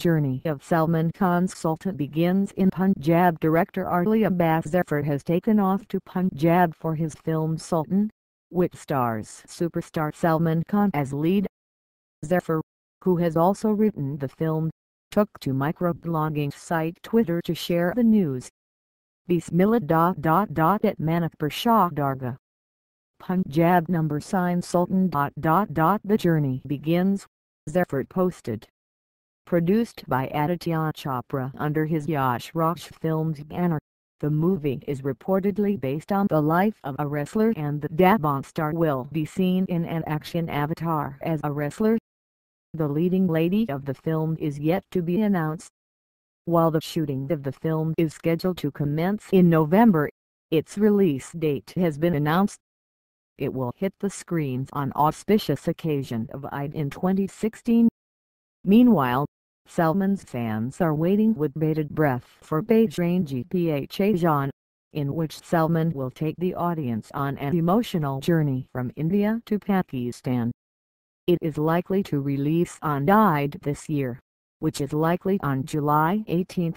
journey of Salman Khan's Sultan begins in Punjab director Ali Abbas Zafar has taken off to Punjab for his film Sultan, which stars superstar Salman Khan as lead. Zafar, who has also written the film, took to microblogging site Twitter to share the news. Bismillah dot dot dot at Manakpur Shah Dargah. Punjab number sign Sultan dot dot dot the journey begins, Zafar posted produced by Aditya Chopra under his Yash Raj Films banner. The movie is reportedly based on the life of a wrestler and the Dabangg star will be seen in an action avatar as a wrestler. The leading lady of the film is yet to be announced. While the shooting of the film is scheduled to commence in November, its release date has been announced. It will hit the screens on auspicious occasion of Eid in 2016. Meanwhile, Salman's fans are waiting with bated breath for Bajrangi Bhaijaan, in which Salman will take the audience on an emotional journey from India to Pakistan. It is likely to release on Eid this year, which is likely on July 18.